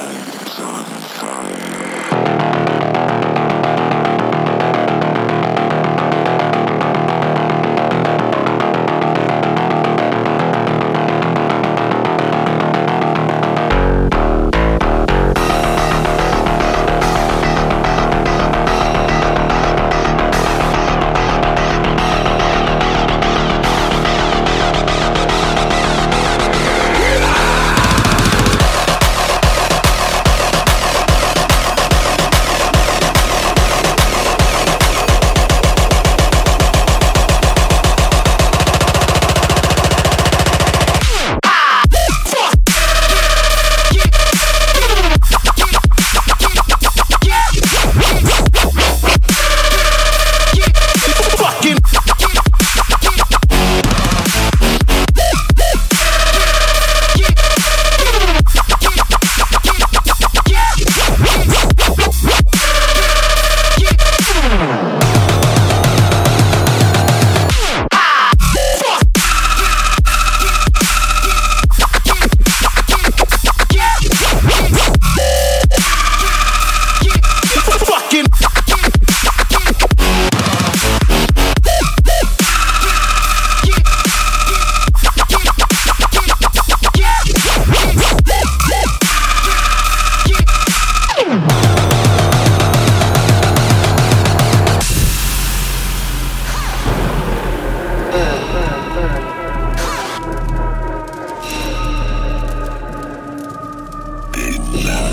hands on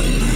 done.